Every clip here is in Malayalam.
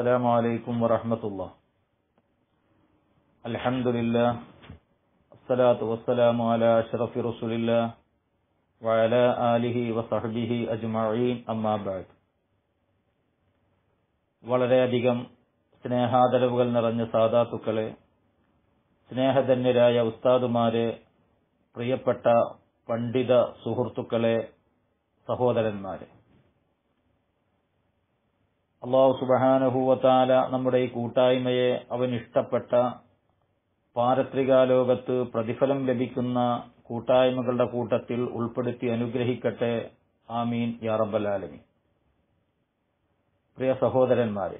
السلام عليكم ورحمة الله الحمد لله الصلاة والسلام على أشرف رسول الله وعلى آله وصحبه أجمعين أما بعد വളരെയധികം സ്നേഹാദരവുകൾ നിറഞ്ഞ സാധാത്തുക്കളെ സ്നേഹധന്യരായ ഉസ്താദുമാരെ പ്രിയപ്പെട്ട പണ്ഡിത സുഹൃത്തുക്കളെ സഹോദരന്മാരെ അള്ളാഹു സുബഹാനഹൂവത്താല നമ്മുടെ ഈ കൂട്ടായ്മയെ അവൻ ഇഷ്ടപ്പെട്ട പാരത്രികാലോകത്ത് പ്രതിഫലം ലഭിക്കുന്ന കൂട്ടായ്മകളുടെ കൂട്ടത്തിൽ ഉൾപ്പെടുത്തി അനുഗ്രഹിക്കട്ടെ. ആമീൻ. യാ റബ്ബലാലമി പ്രിയ സഹോദരന്മാരെ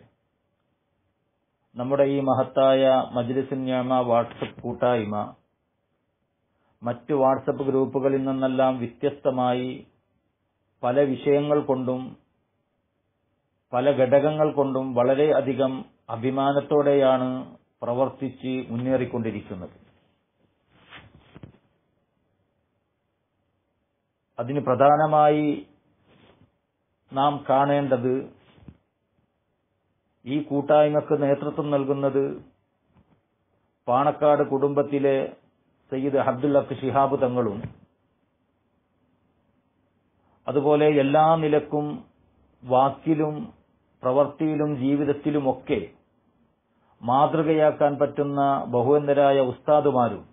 നമ്മുടെ ഈ മഹത്തായ മജ്ലിസിന്യാമ വാട്സപ്പ് കൂട്ടായ്മ മറ്റു വാട്സപ്പ് ഗ്രൂപ്പുകളിൽ നിന്നെല്ലാം വ്യത്യസ്തമായി പല വിഷയങ്ങൾ കൊണ്ടും പല ഘടകങ്ങൾ കൊണ്ടും വളരെയധികം അഭിമാനത്തോടെയാണ് പ്രവർത്തിച്ച് മുന്നേറിക്കൊണ്ടിരിക്കുന്നത്. അതിന് പ്രധാനമായി നാം കാണേണ്ടത് ഈ കൂട്ടായ്മക്ക് നേതൃത്വം നൽകുന്നത് പാണക്കാട് കുടുംബത്തിലെ സയ്യിദ് അബ്ദുല്ലക്ക് ഷിഹാബ് തങ്ങളും അതുപോലെ എല്ലാ നിലക്കും വാക്കിലും പ്രവൃത്തിയിലും ജീവിതത്തിലുമൊക്കെ മാതൃകയാക്കാൻ പറ്റുന്ന ബഹുവന്തരായ ഉസ്താദുമാരും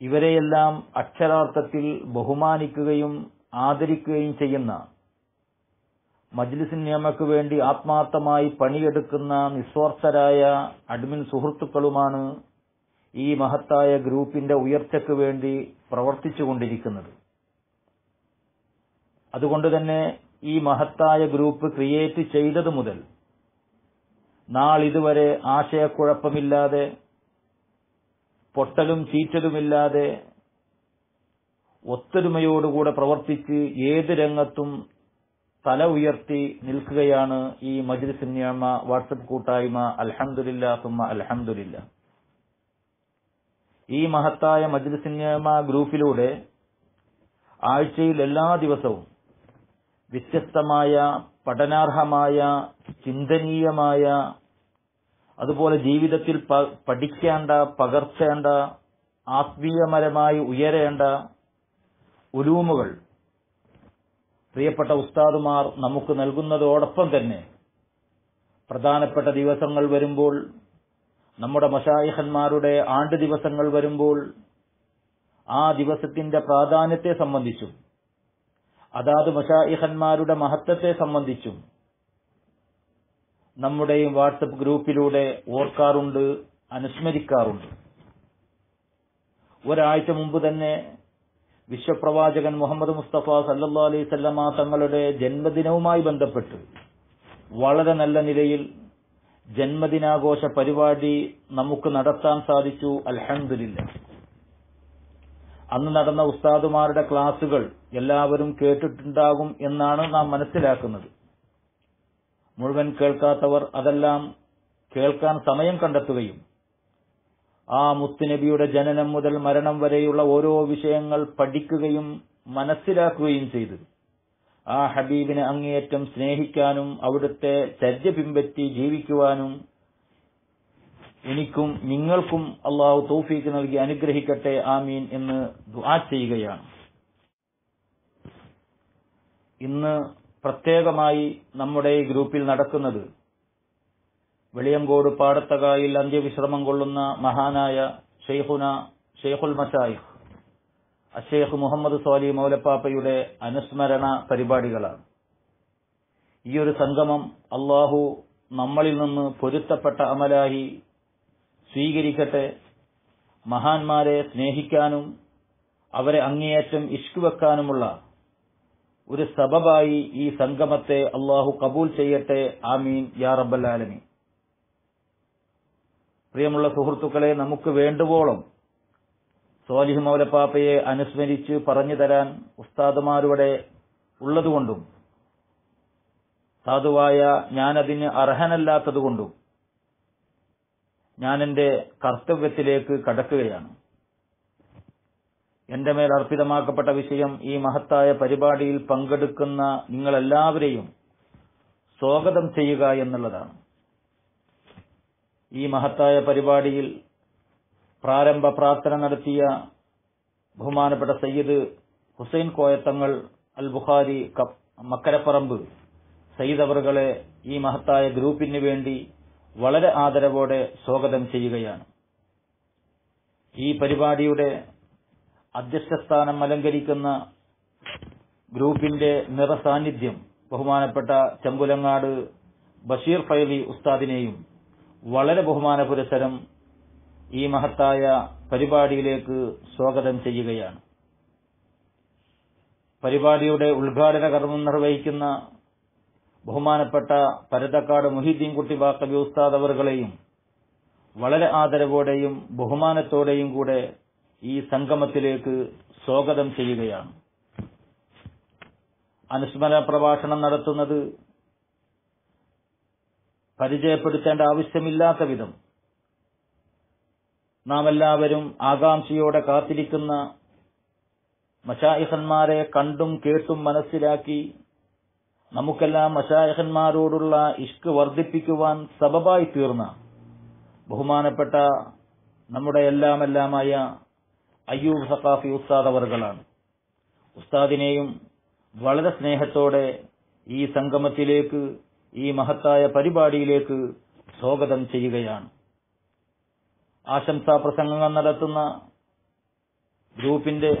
ഇവരെയെല്ലാം അക്ഷരാർത്ഥത്തിൽ ബഹുമാനിക്കുകയും ആദരിക്കുകയും ചെയ്യുന്ന മജ്ലിസിൻ നിയമക്ക് വേണ്ടി ആത്മാർത്ഥമായി പണിയെടുക്കുന്ന നിസ്വാർത്ഥരായ അഡ്മിൻ സുഹൃത്തുക്കളുമാണ് ഈ മഹത്തായ ഗ്രൂപ്പിന്റെ ഉയർച്ചയ്ക്ക് വേണ്ടി പ്രവർത്തിച്ചുകൊണ്ടിരിക്കുന്നത്. അതുകൊണ്ട് തന്നെ ഈ മഹത്തായ ഗ്രൂപ്പ് ക്രിയേറ്റ് ചെയ്തതു മുതൽ നാളിതുവരെ ആശയക്കുഴപ്പമില്ലാതെ പൊട്ടലും ചീറ്റലുമില്ലാതെ ഒത്തൊരുമയോടുകൂടെ പ്രവർത്തിച്ച് ഏത് രംഗത്തും തല ഉയർത്തി നിൽക്കുകയാണ് ഈ മജ്ലിസ് നിയമ വാട്സപ്പ് കൂട്ടായ്മ അൽഹംദുലില്ല സുമ അൽഹംദുലില്ല. ഈ മഹത്തായ മജ്ലിസ് നിയമ ഗ്രൂപ്പിലൂടെ ആഴ്ചയിൽ എല്ലാ ദിവസവും വ്യത്യസ്തമായ പഠനാർഹമായ ചിന്തനീയമായ അതുപോലെ ജീവിതത്തിൽ പഠിക്കേണ്ട പകർത്തേണ്ട ആത്മീയമരമായി ഉയരേണ്ട ഉലൂമുകൾ പ്രിയപ്പെട്ട ഉസ്താദുമാർ നമുക്ക് നൽകുന്നതോടൊപ്പം തന്നെ പ്രധാനപ്പെട്ട ദിവസങ്ങൾ വരുമ്പോൾ നമ്മുടെ മഷായിഹന്മാരുടെ ആണ്ട് ദിവസങ്ങൾ വരുമ്പോൾ ആ ദിവസത്തിന്റെ പ്രാധാന്യത്തെ സംബന്ധിച്ചും അതാത് മഷായിഹന്മാരുടെ മഹത്വത്തെ സംബന്ധിച്ചും നമ്മുടെയും വാട്സപ്പ് ഗ്രൂപ്പിലൂടെ ഓർക്കാറുണ്ട് അനുസ്മരിക്കാറുണ്ട്. ഒരാഴ്ച മുമ്പ് തന്നെ വിശ്വപ്രവാചകൻ മുഹമ്മദ് മുസ്തഫ സല്ലാ അലൈഹി സ്വല്ലമ തങ്ങളുടെ ജന്മദിനവുമായി ബന്ധപ്പെട്ട് വളരെ നല്ല നിലയിൽ ജന്മദിനാഘോഷ പരിപാടി നമുക്ക് നടത്താൻ സാധിച്ചു. അൽഹംദുലില്ല അന്ന് നടന്ന ഉസ്താദുമാരുടെ ക്ലാസുകൾ എല്ലാവരും കേട്ടിട്ടുണ്ടാകും എന്നാണ് നാം മനസ്സിലാക്കുന്നത്. മുഴുവൻ കേൾക്കാത്തവർ അതെല്ലാം കേൾക്കാൻ സമയം കണ്ടെത്തുകയും ആ മുത്തുനബിയുടെ ജനനം മുതൽ മരണം വരെയുള്ള ഓരോ വിഷയങ്ങൾ പഠിക്കുകയും മനസ്സിലാക്കുകയും ചെയ്തു. ആ ഹബീബിനെ അങ്ങേയറ്റം സ്നേഹിക്കാനും അവിടുത്തെ ചര്യ പിൻപറ്റി ജീവിക്കുവാനും എനിക്കും നിങ്ങൾക്കും അള്ളാഹു തൗഫീക്ക് നൽകി അനുഗ്രഹിക്കട്ടെ ആമീൻ എന്ന് ദുആ ചെയ്യുകയാണ്. ഇന്ന് പ്രത്യേകമായി നമ്മുടെ ഈ ഗ്രൂപ്പിൽ നടക്കുന്നത് വെളിയങ്കോട് പാടത്തകായിൽ അന്ത്യവിശ്രമം കൊള്ളുന്ന മഹാനായ ഷെയ്ഖുന ഷെയ്ഖുൽ മഷായിഖ് അഷേഖ് മുഹമ്മദ് സോലി മൗലപ്പാപ്പയുടെ അനുസ്മരണ പരിപാടികളാണ്. ഈ ഒരു സംഗമം അള്ളാഹു നമ്മളിൽ നിന്ന് പൊരുത്തപ്പെട്ട അമലായി സ്വീകരിക്കട്ടെ. മഹാന്മാരെ സ്നേഹിക്കാനും അവരെ അങ്ങേയറ്റം ഇഷ്കുവെക്കാനുമുള്ള ഒരു സബബായി ഈ സംഗമത്തെ അള്ളാഹു കബൂൽ ചെയ്യട്ടെ. ആമീൻ. യാ റബ്ബല്ലാലമീൻ. പ്രിയമുള്ള സുഹൃത്തുക്കളെ നമുക്ക് വേണ്ടുവോളം സോലിഹ് മൗലപ്പാപ്പയെ അനുസ്മരിച്ച് പറഞ്ഞു തരാൻ ഉസ്താദുമാരുടെ ഉള്ളതുകൊണ്ടും സാധുവായ ഞാനതിന് അർഹനല്ലാത്തതുകൊണ്ടും ഞാൻ എന്റെ കർത്തവ്യത്തിലേക്ക് കടക്കുകയാണ്. എന്റെ മേൽ അർപ്പിതമാക്കപ്പെട്ട വിഷയം ഈ മഹത്തായ പരിപാടിയിൽ പങ്കെടുക്കുന്ന നിങ്ങളെല്ലാവരെയും സ്വാഗതം ചെയ്യുക എന്നുള്ളതാണ്. ഈ മഹത്തായ പരിപാടിയിൽ പ്രാരംഭ പ്രാർത്ഥന നടത്തിയ ബഹുമാനപ്പെട്ട സയ്യിദ് ഹുസൈൻ കോയത്തങ്ങൾ അൽ ബുഖാരി മക്കരപ്പറമ്പ് സയ്യിദ് അവറുകളെ ഈ മഹത്തായ ഗ്രൂപ്പിന് വേണ്ടി വളരെ ആദരവോടെ സ്വാഗതം ചെയ്യുകയാണ്. ഈ പരിപാടിയുടെ അധ്യക്ഷസ്ഥാനം അലങ്കരിക്കുന്ന ഗ്രൂപ്പിന്റെ നിറസാന്നിധ്യം ബഹുമാനപ്പെട്ട ചെമ്പുലങ്ങാട് ബഷീർ ഫൈലി ഉസ്താദിനെയും വളരെ ബഹുമാന പുരസരം ഈ മഹത്തായ പരിപാടിയിലേക്ക് സ്വാഗതം ചെയ്യുകയാണ്. പരിപാടിയുടെ ഉദ്ഘാടന കർമ്മം നിർവഹിക്കുന്ന ബഹുമാനപ്പെട്ട പരതക്കാട് മുഹിദ്ദീൻ കുട്ടി ബാക്കബി ഉസ്താദ് അവറുകളെയും വളരെ ആദരവോടെയും ബഹുമാനത്തോടെയും കൂടെ ഈ സംഗമത്തിലേക്ക് സ്വാഗതം ചെയ്യുകയാണ്. അനുസ്മരണ പ്രഭാഷണം നടത്തുന്നത് പരിചയപ്പെടുത്തേണ്ട ആവശ്യമില്ലാത്ത വിധം നാം എല്ലാവരും ആകാംക്ഷയോടെ കാത്തിരിക്കുന്ന മഷായിഹന്മാരെ കണ്ടും കേട്ടും മനസ്സിലാക്കി നമുക്കെല്ലാം മശായഹന്മാരോടുള്ള ഇഷ്ക് വർദ്ധിപ്പിക്കുവാൻ സബബായി തീർന്ന ബഹുമാനപ്പെട്ട നമ്മുടെ എല്ലാമെല്ലാമായ അയ്യൂബ് സഖാഫി ഉസ്താദ് അവറുകളാണ് ഉസ്താദിനെയും വളരെ സ്നേഹത്തോടെ ഈ സംഗമത്തിലേക്ക് ഈ മഹത്തായ പരിപാടിയിലേക്ക് സ്വാഗതം ചെയ്യുകയാണ്. ആശംസാ പ്രസംഗങ്ങൾ നടത്തുന്ന ഗ്രൂപ്പിന്റെ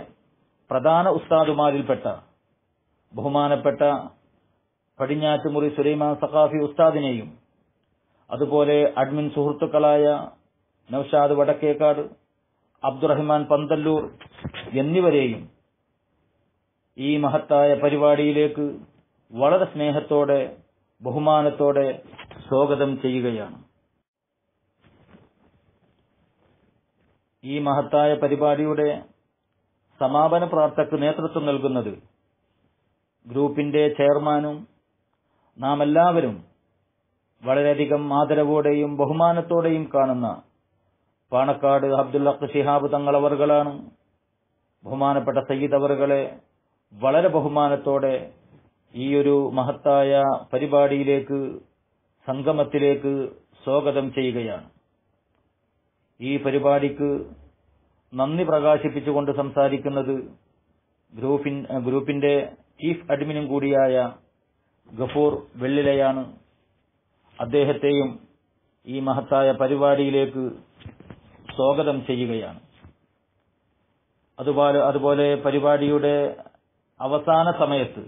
പ്രധാന ഉസ്താദുമാരിൽപ്പെട്ട ബഹുമാനപ്പെട്ട പടിഞ്ഞാറ്റുമുറി സുലൈമാൻ സഖാഫി ഉസ്താദിനെയും അതുപോലെ അഡ്മിൻ സുഹൃത്തുക്കളായ നൌഷാദ് വടക്കേക്കാട് അബ്ദുറഹ്മാൻ പന്തല്ലൂർ എന്നിവരെയും ഈ മഹത്തായ പരിപാടിയിലേക്ക് വളരെ സ്നേഹത്തോടെ ബഹുമാനത്തോടെ സ്വാഗതം ചെയ്യുകയാണ്. ഈ മഹത്തായ പരിപാടിയുടെ സമാപന പ്രാർത്ഥക്ക് നേതൃത്വം നൽകുന്നത് ഗ്രൂപ്പിന്റെ ചെയർമാനും നാം എല്ലാവരും വളരെയധികം ആദരവോടെയും ബഹുമാനത്തോടെയും കാണുന്ന പാണക്കാട് അബ്ദുൽ ഹക്ക് ഷിഹാബ് തങ്ങളവറുകളാണ് ബഹുമാനപ്പെട്ട സയ്യിദ് അവറുകളെ വളരെ ബഹുമാനത്തോടെ ഈ ഒരു മഹത്തായ പരിപാടിയിലേക്ക് സംഗമത്തിലേക്ക് സ്വാഗതം ചെയ്യുകയാണ്. ഈ പരിപാടിക്ക് നന്ദി പ്രകാശിപ്പിച്ചുകൊണ്ട് സംസാരിക്കുന്നത് ഗ്രൂപ്പിന്റെ ചീഫ് അഡ്മിനും കൂടിയായ ഗഫൂർ വെള്ളിലയാണ് അദ്ദേഹത്തെയും ഈ മഹത്തായ പരിപാടിയിലേക്ക് സ്വാഗതം ചെയ്യുകയാണ്. അതുപോലെ അതുപോലെ പരിപാടിയുടെ അവസാന സമയത്ത്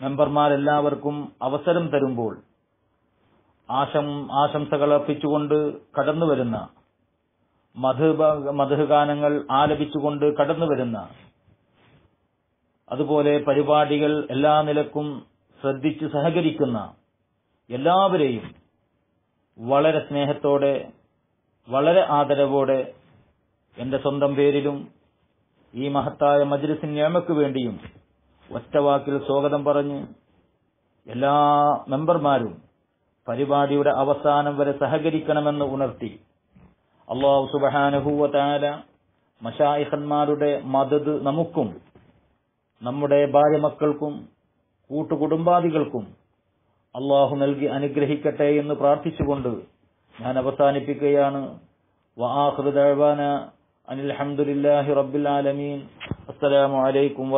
മെമ്പർമാരെല്ലാവർക്കും അവസരം തരുമ്പോൾ ആശം ആശംസകൾ അർപ്പിച്ചുകൊണ്ട് കടന്നുവരുന്ന മധു മധുഗാനങ്ങൾ ആലപിച്ചുകൊണ്ട് കടന്നുവരുന്ന അതുപോലെ പരിപാടികൾ എല്ലാ നിലക്കും ശ്രദ്ധിച്ച് സഹകരിക്കുന്ന എല്ലാവരെയും വളരെ സ്നേഹത്തോടെ വളരെ ആദരവോടെ എന്റെ സ്വന്തം പേരിലും ഈ മഹത്തായ മജ്ലിസിൻ നിയമക്ക് വേണ്ടിയും ഒറ്റവാക്കിൽ സ്വാഗതം പറഞ്ഞ് എല്ലാ മെമ്പർമാരും പരിപാടിയുടെ അവസാനം വരെ സഹകരിക്കണമെന്ന് ഉണർത്തി അള്ളാഹു സുബഹാനഹൂവതാല മഷായിഹന്മാരുടെ മദത് നമുക്കും നമ്മുടെ ഭാര്യ മക്കൾക്കും കൂട്ടുകുടുംബാദികൾക്കും അള്ളാഹു നൽകി അനുഗ്രഹിക്കട്ടെ എന്ന് പ്രാർത്ഥിച്ചുകൊണ്ട് ഞാൻ അവസാനിപ്പിക്കുകയാണ്. വആഖിറു ദഅവാന അനിൽ ഹംദുലില്ലാഹി റബ്ബിൽ ആലമീൻ. അസ്സലാമു അലൈക്കും